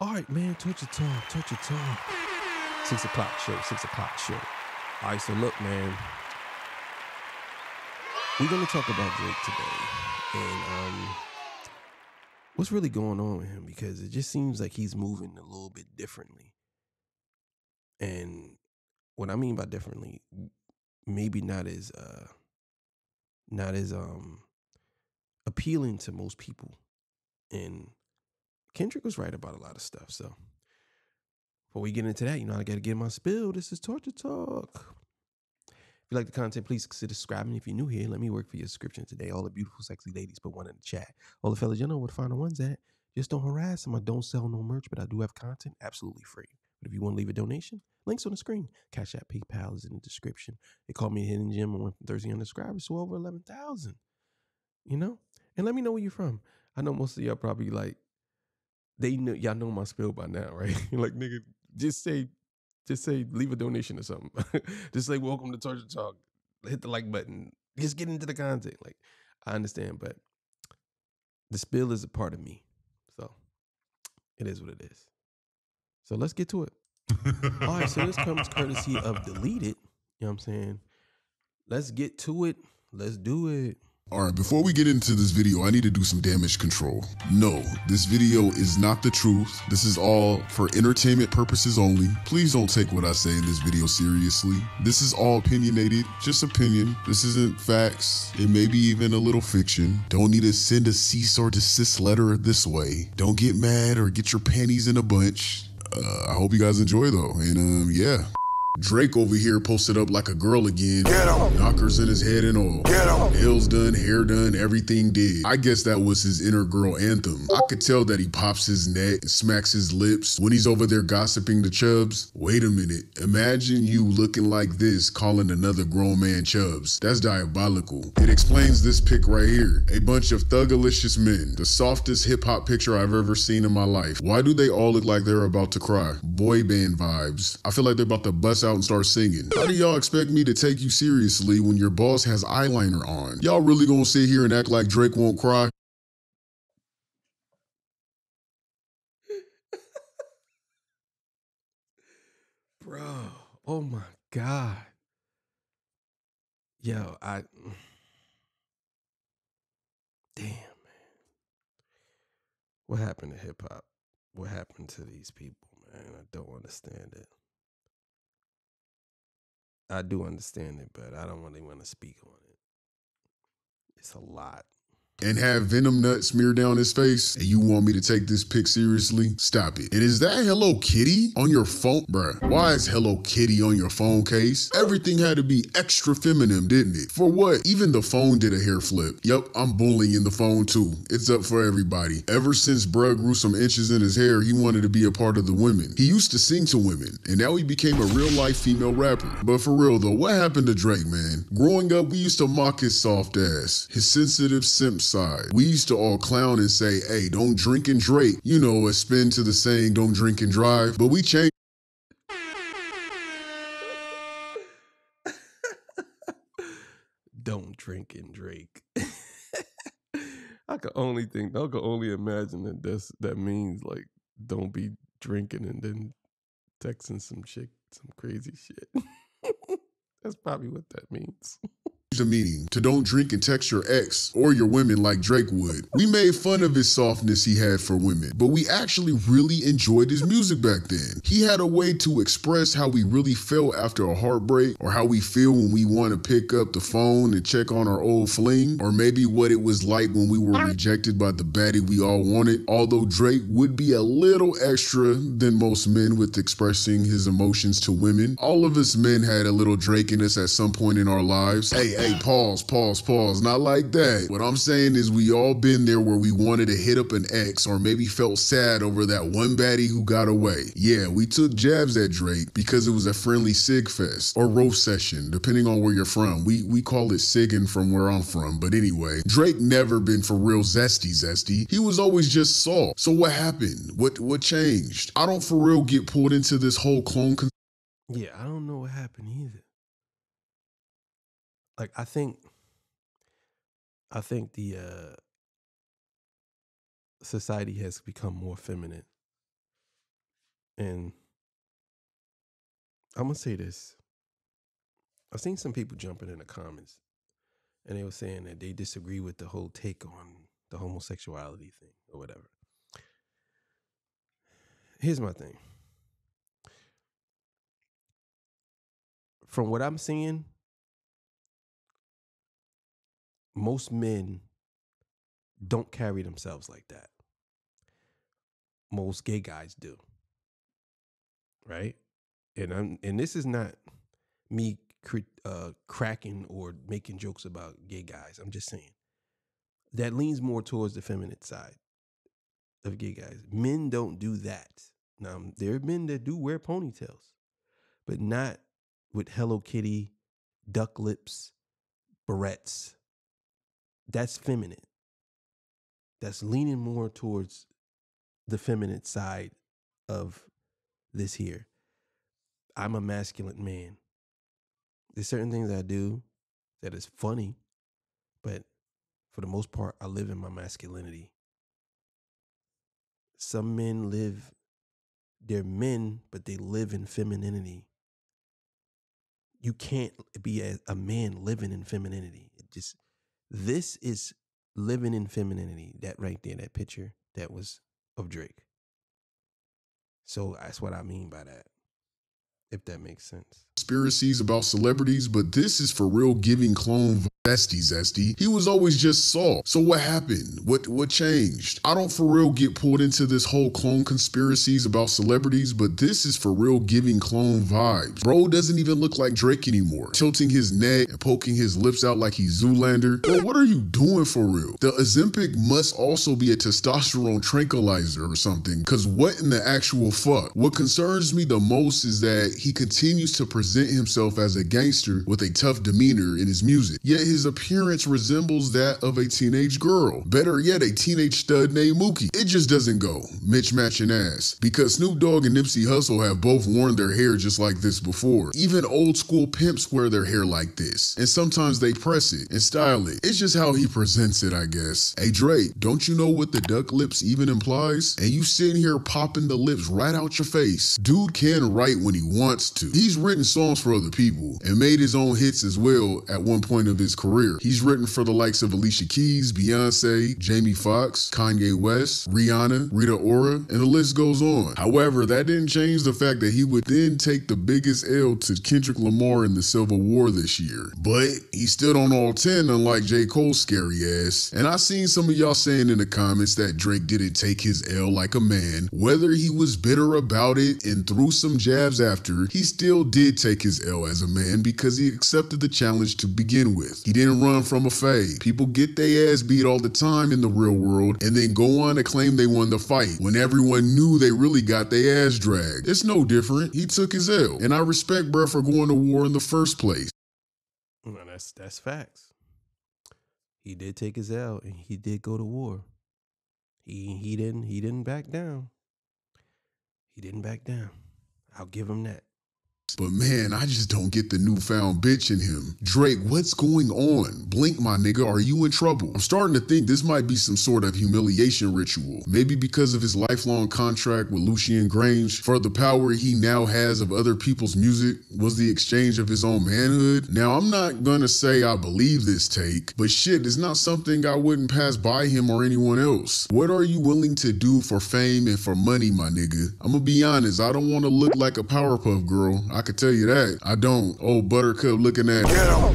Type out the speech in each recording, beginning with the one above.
All right, man, touch your tongue, touch your tongue. Six o'clock show, six o'clock show. All right, so look, man, we're gonna talk about Drake today, and um, what's really going on with him because it just seems like he's moving a little bit differently. And what I mean by differently, maybe not as uh, not as um appealing to most people. And Kendrick was right about a lot of stuff. So before we get into that, you know, I got to get my spill. This is Torture Talk. If you like the content, please consider subscribing. If you're new here, let me work for your subscription today. All the beautiful, sexy ladies, put one in the chat. All the fellas, you know where to find the ones at. Just don't harass them. I don't sell no merch, but I do have content absolutely free. But if you want to leave a donation, links on the screen. Cash App, PayPal is in the description. They called me a hidden gem. I went from 13 subscribers to over 11,000. You know? And let me know where you're from. I know most of y'all probably like, they know y'all know my spill by now, right? like nigga, just say, just say leave a donation or something. just say welcome to Torture Talk. Hit the like button. Just get into the content. Like, I understand, but the spill is a part of me. So it is what it is. So let's get to it. All right, so this comes courtesy of Deleted. You know what I'm saying? Let's get to it. Let's do it. Alright, before we get into this video, I need to do some damage control. No, this video is not the truth. This is all for entertainment purposes only. Please don't take what I say in this video seriously. This is all opinionated, just opinion. This isn't facts. It may be even a little fiction. Don't need to send a cease or desist letter this way. Don't get mad or get your panties in a bunch. Uh, I hope you guys enjoy though, and um, yeah. Drake over here posted up like a girl again. Get him. Knockers in his head and all. Get him. Nails done, hair done, everything did. I guess that was his inner girl anthem. I could tell that he pops his neck and smacks his lips when he's over there gossiping to Chubbs. Wait a minute. Imagine you looking like this calling another grown man Chubbs. That's diabolical. It explains this pic right here. A bunch of thugalicious men. The softest hip hop picture I've ever seen in my life. Why do they all look like they're about to cry? Boy band vibes. I feel like they're about to bust out and start singing. How do y'all expect me to take you seriously when your boss has eyeliner on? Y'all really gonna sit here and act like Drake won't cry? Bro, oh my God. Yo, I damn man. What happened to hip hop? What happened to these people, man? I don't understand it. I do understand it, but I don't really want to speak on it. It's a lot. And have Venom Nut smeared down his face, and you want me to take this pic seriously? Stop it. And is that Hello Kitty on your phone? Bruh, why is Hello Kitty on your phone case? Everything had to be extra feminine, didn't it? For what? Even the phone did a hair flip. Yep, I'm bullying the phone too. It's up for everybody. Ever since bruh grew some inches in his hair, he wanted to be a part of the women. He used to sing to women, and now he became a real life female rapper. But for real though, what happened to Drake, man? Growing up, we used to mock his soft ass, his sensitive simp side. We used to all clown and say, hey, don't drink and Drake. You know, a spin to the saying, don't drink and drive. But we changed. Don't drink and Drake. I can only think I can only imagine that that's that means like don't be drinking and then texting some chick some crazy shit. that's probably what that means. The meaning to don't drink and text your ex or your women like Drake would. We made fun of his softness he had for women, but we actually really enjoyed his music back then. He had a way to express how we really felt after a heartbreak or how we feel when we want to pick up the phone and check on our old fling or maybe what it was like when we were rejected by the baddie we all wanted. Although Drake would be a little extra than most men with expressing his emotions to women, all of us men had a little Drake in us at some point in our lives. Hey, hey, pause, pause, pause. Not like that. What I'm saying is we all been there where we wanted to hit up an ex or maybe felt sad over that one baddie who got away. Yeah, we took jabs at Drake because it was a friendly sig fest or roast session, depending on where you're from. We we call it sigging from where I'm from. But anyway, Drake never been for real zesty zesty. He was always just soft. So what happened? What what changed? I don't for real get pulled into this whole clone con- Yeah, I don't know what happened either. Like I think I think the uh society has become more feminine. And I'm gonna say this. I've seen some people jumping in the comments and they were saying that they disagree with the whole take on the homosexuality thing or whatever. Here's my thing. From what I'm seeing, most men don't carry themselves like that. Most gay guys do. Right? And I'm and this is not me uh, cracking or making jokes about gay guys. I'm just saying that leans more towards the feminine side of gay guys. Men don't do that. Now there are men that do wear ponytails, but not with Hello Kitty, duck lips, barrettes. That's feminine. That's leaning more towards the feminine side of this here. I'm a masculine man. There's certain things I do that is funny, but for the most part, I live in my masculinity. Some men live, they're men, but they live in femininity. You can't be a, a man living in femininity. It just this is living in femininity. That right there, that picture that was of Drake. So that's what I mean by that if that makes sense. Conspiracies about celebrities, but this is for real giving clone Zesty Zesty. He was always just Saul. So what happened? What what changed? I don't for real get pulled into this whole clone conspiracies about celebrities, but this is for real giving clone vibes. Bro doesn't even look like Drake anymore. Tilting his neck and poking his lips out like he's Zoolander. Bro, what are you doing for real? The Ozempic must also be a testosterone tranquilizer or something, cause what in the actual fuck? What concerns me the most is that he continues to present himself as a gangster with a tough demeanor in his music. Yet his his appearance resembles that of a teenage girl. Better yet, a teenage stud named Mookie. It just doesn't go. Mitch matching ass. Because Snoop Dogg and Nipsey Hussle have both worn their hair just like this before. Even old school pimps wear their hair like this. And sometimes they press it and style it. It's just how he presents it, I guess. Hey Drake, don't you know what the duck lips even implies? And you sitting here popping the lips right out your face. Dude can write when he wants to. He's written songs for other people and made his own hits as well at one point of his career career. He's written for the likes of Alicia Keys, Beyonce, Jamie Foxx, Kanye West, Rihanna, Rita Ora, and the list goes on. However, that didn't change the fact that he would then take the biggest L to Kendrick Lamar in the Civil War this year. But he stood on all 10, unlike J. Cole's scary ass. And I seen some of y'all saying in the comments that Drake didn't take his L like a man. Whether he was bitter about it and threw some jabs after, he still did take his L as a man because he accepted the challenge to begin with. He didn't run from a fade. People get their ass beat all the time in the real world and then go on to claim they won the fight when everyone knew they really got their ass dragged. It's no different. He took his L. And I respect bruh for going to war in the first place. Well, that's that's facts. He did take his L and he did go to war. He he didn't he didn't back down. He didn't back down. I'll give him that. But man, I just don't get the newfound bitch in him. Drake, what's going on? Blink, my nigga, are you in trouble? I'm starting to think this might be some sort of humiliation ritual. Maybe because of his lifelong contract with Lucian Grainge, for the power he now has of other people's music was the exchange of his own manhood. Now, I'm not gonna say I believe this take, but shit, it's not something I wouldn't pass by him or anyone else. What are you willing to do for fame and for money, my nigga? I'm gonna be honest, I don't wanna look like a Powerpuff Girl. I could tell you that. I don't. Oh, Buttercup looking at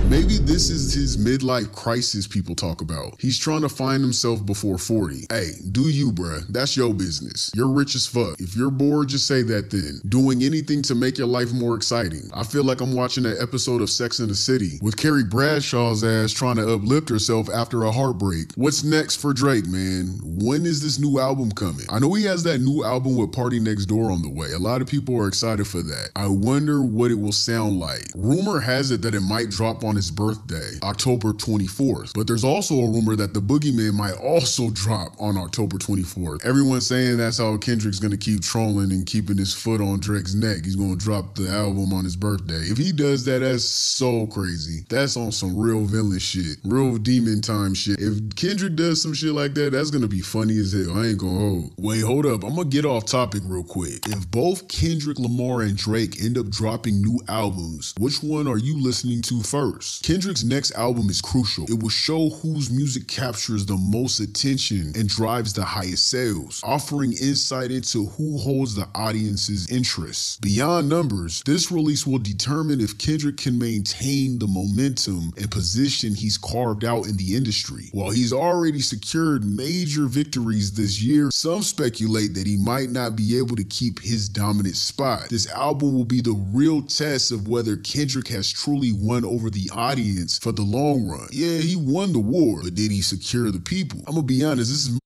Maybe this is his midlife crisis people talk about. He's trying to find himself before 40. Hey, do you, bruh. That's your business. You're rich as fuck. If you're bored, just say that then. Doing anything to make your life more exciting. I feel like I'm watching an episode of Sex in the City with Carrie Bradshaw's ass trying to uplift herself after a heartbreak. What's next for Drake, man? When is this new album coming? I know he has that new album with PartyNextDoor on the way. A lot of people are excited for that. I wonder hear what it will sound like. Rumor has it that it might drop on his birthday, October 24th, but there's also a rumor that the Boogeyman might also drop on October 24th. Everyone's saying that's how Kendrick's gonna keep trolling and keeping his foot on Drake's neck. He's gonna drop the album on his birthday. If he does that, that's so crazy. That's on some real villain shit, real demon time shit. If Kendrick does some shit like that, that's gonna be funny as hell. I ain't gonna hold. Wait, hold up. I'm gonna get off topic real quick. If both Kendrick Lamar and Drake end up dropping new albums, which one are you listening to first? Kendrick's next album is crucial. It will show whose music captures the most attention and drives the highest sales, offering insight into who holds the audience's interest. Beyond numbers, this release will determine if Kendrick can maintain the momentum and position he's carved out in the industry. While he's already secured major victories this year, some speculate that he might not be able to keep his dominant spot. This album will be the real test of whether Kendrick has truly won over the audience for the long run. Yeah, he won the war, but did he secure the people? I'm gonna be honest, this is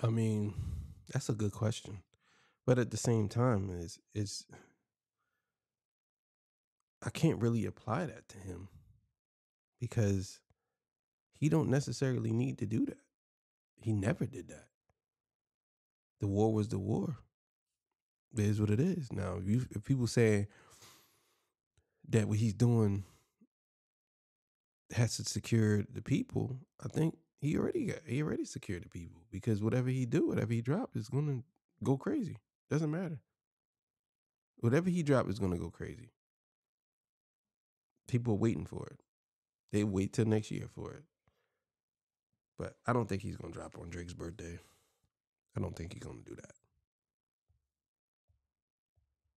I mean, that's a good question. But at the same time, is it's I can't really apply that to him because he don't necessarily need to do that. He never did that. The war was the war. It is what it is. Now, if, you, if people say that what he's doing has to secure the people, I think he already got he already secured the people because whatever he do, whatever he drop is gonna go crazy. Doesn't matter. Whatever he drop is gonna go crazy. People are waiting for it. They wait till next year for it. But I don't think he's gonna drop on Drake's birthday. I don't think he's gonna do that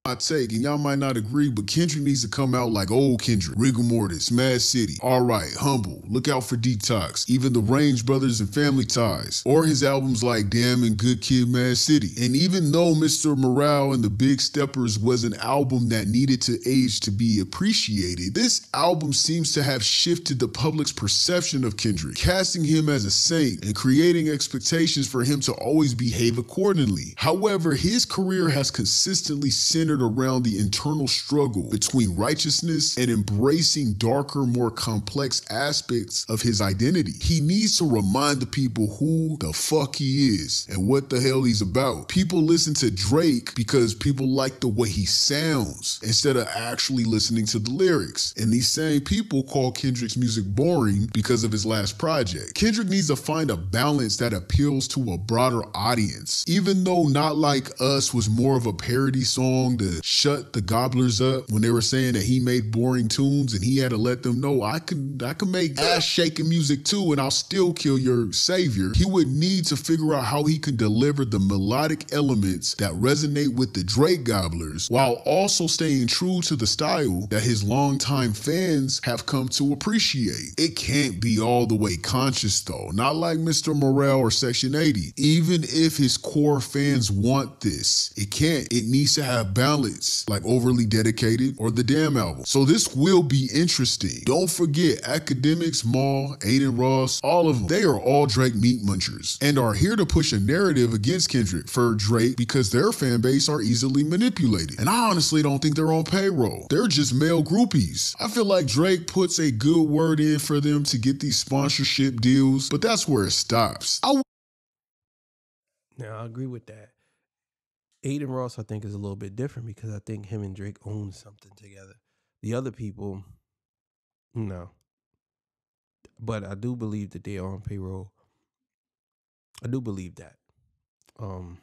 my take, and y'all might not agree, but Kendrick needs to come out like old Kendrick, Rigamortus, Mad City, Alright, Humble, Look Out for Detox, even the Range Brothers and Family Ties, or his albums like Damn and Good Kid, Mad City. And even though Mr. Morale and the Big Steppers was an album that needed to age to be appreciated, this album seems to have shifted the public's perception of Kendrick, casting him as a saint and creating expectations for him to always behave accordingly. However, his career has consistently centered centered around the internal struggle between righteousness and embracing darker, more complex aspects of his identity. He needs to remind the people who the fuck he is and what the hell he's about. People listen to Drake because people like the way he sounds instead of actually listening to the lyrics. And these same people call Kendrick's music boring because of his last project. Kendrick needs to find a balance that appeals to a broader audience. Even though Not Like Us was more of a parody song to shut the gobblers up when they were saying that he made boring tunes and he had to let them know I can I can make ass shaking music too and I'll still kill your savior. He would need to figure out how he can deliver the melodic elements that resonate with the Drake gobblers while also staying true to the style that his longtime fans have come to appreciate. It can't be all the way conscious though, not like Mr. Morale or Section 80. Even if his core fans want this, it can't. It needs to have balance balance, like Overly Dedicated or the Damn album. So this will be interesting. Don't forget, Akademiks, Mal, Adin Ross, all of them, they are all Drake meat munchers and are here to push a narrative against Kendrick for Drake because their fan base are easily manipulated. And I honestly don't think they're on payroll. They're just male groupies. I feel like Drake puts a good word in for them to get these sponsorship deals, but that's where it stops. I now, I agree with that. Adin Ross, I think, is a little bit different because I think him and Drake own something together. The other people, no. But I do believe that they are on payroll. I do believe that. Um,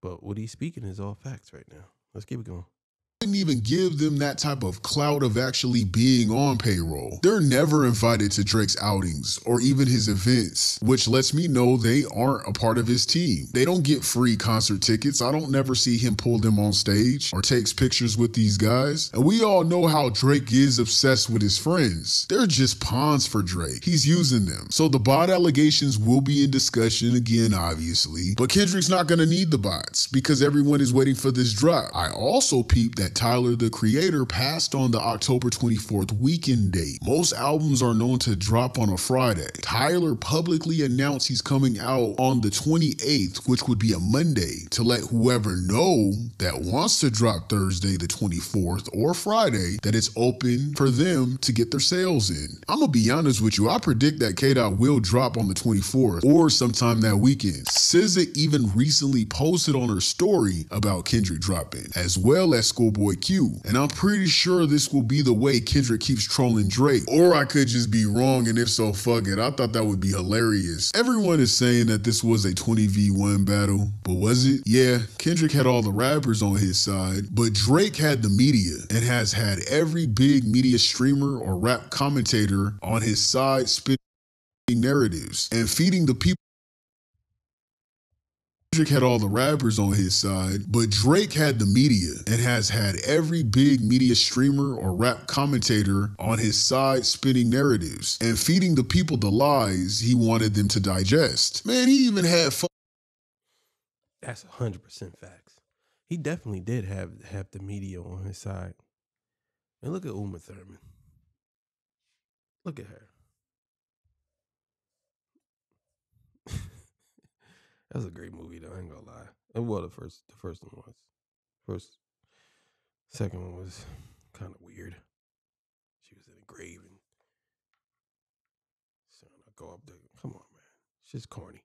but what he's speaking is all facts right now. Let's keep it going wouldn't even give them that type of clout of actually being on payroll. They're never invited to Drake's outings or even his events, which lets me know they aren't a part of his team. They don't get free concert tickets. I don't never see him pull them on stage or takes pictures with these guys. And we all know how Drake is obsessed with his friends. They're just pawns for Drake. He's using them. So the bot allegations will be in discussion again, obviously. But Kendrick's not gonna need the bots because everyone is waiting for this drop. I also peeped that Tyler the Creator passed on the October 24th weekend date. Most albums are known to drop on a Friday. Tyler publicly announced he's coming out on the 28th, which would be a Monday, to let whoever know that wants to drop Thursday the 24th or Friday that it's open for them to get their sales in. I'm gonna be honest with you, I predict that K Dot will drop on the 24th or sometime that weekend. SZA even recently posted on her story about Kendrick dropping, as well as Schoolboy Q. And I'm pretty sure this will be the way Kendrick keeps trolling Drake. Or I could just be wrong, and if so, fuck it. I thought that would be hilarious. Everyone is saying that this was a 20v1 battle, but was it? Yeah, Kendrick had all the rappers on his side, but Drake had the media and has had every big media streamer or rap commentator on his side spinning narratives and feeding the people. Kendrick had all the rappers on his side, but Drake had the media and has had every big media streamer or rap commentator on his side spinning narratives and feeding the people the lies he wanted them to digest. Man, he even had fun. That's hundred percent facts. He definitely did have have the media on his side. And look at Uma Thurman. Look at her. That was a great movie though, I ain't gonna lie. And well the first the first one was. First second one was kind of weird. She was in a grave and so I go up there. Come on, man. Just corny.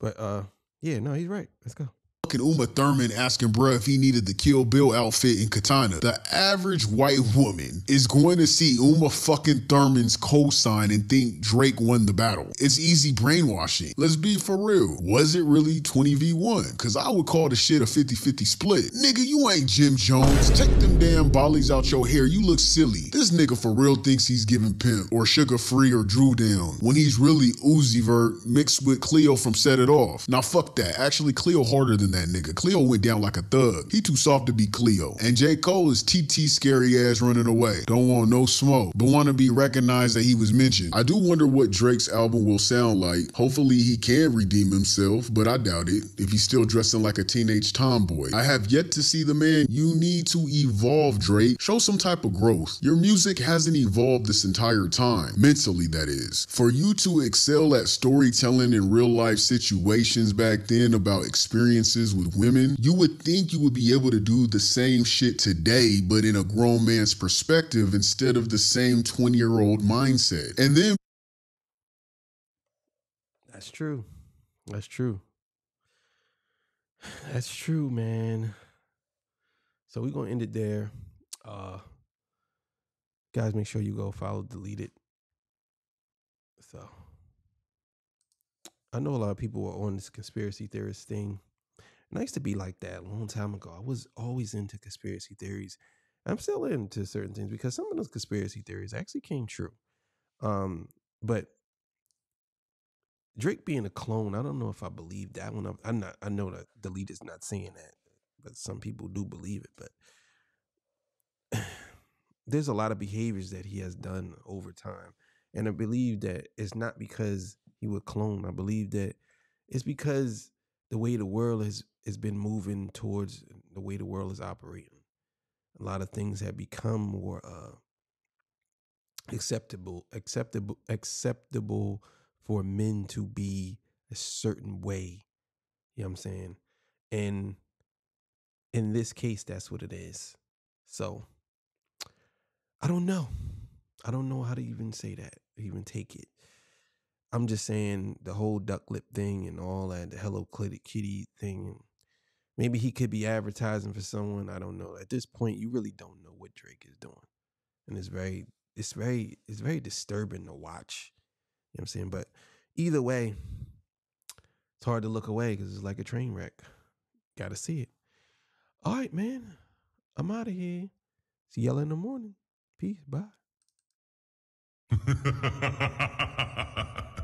But uh yeah, no, he's right. Let's go fucking Uma Thurman asking bruh if he needed the Kill Bill outfit in Katana. The average white woman is going to see Uma fucking Thurman's cosign and think Drake won the battle. It's easy brainwashing. Let's be for real. Was it really 20v1? Cause I would call the shit a 50-50 split. Nigga, you ain't Jim Jones. Take them damn bollies out your hair. You look silly. This nigga for real thinks he's giving Pimp or Suga Free or Drew Down when he's really Uzi Vert mixed with Cleo from Set It Off. Now fuck that. Actually, Cleo harder than that nigga. Cleo went down like a thug. He too soft to be Cleo. And J. Cole is TT scary ass running away. Don't want no smoke, but want to be recognized that he was mentioned. I do wonder what Drake's album will sound like. Hopefully he can redeem himself, but I doubt it if he's still dressing like a teenage tomboy. I have yet to see the man. You need to evolve, Drake. Show some type of growth. Your music hasn't evolved this entire time, mentally that is. For you to excel at storytelling in real life situations back then about experiences with women, you would think you would be able to do the same shit today, but in a grown man's perspective instead of the same 20 year old mindset. And then That's true. That's true. That's true, man. So we're gonna end it there. Uh guys, make sure you go follow delete it. So I know a lot of people are on this conspiracy theorist thing. And I used to be like that a long time ago. I was always into conspiracy theories. I'm still into certain things because some of those conspiracy theories actually came true. Um, but Drake being a clone, I don't know if I believe that one. I'm, I'm not. I know that delete is not saying that, but some people do believe it. But there's a lot of behaviors that he has done over time, and I believe that it's not because he would clone. I believe that it's because the way the world has has been moving towards the way the world is operating. A lot of things have become more uh, acceptable, acceptable, acceptable for men to be a certain way. You know what I'm saying? And in this case, that's what it is. So I don't know. I don't know how to even say that, even take it. I'm just saying the whole duck lip thing and all that, the Hello Kitty thing. Maybe he could be advertising for someone. I don't know. At this point, you really don't know what Drake is doing. And it's very, it's very, it's very disturbing to watch. You know what I'm saying? But either way, it's hard to look away because it's like a train wreck. Got to see it. All right, man. I'm out of here. See y'all in the morning. Peace. Bye.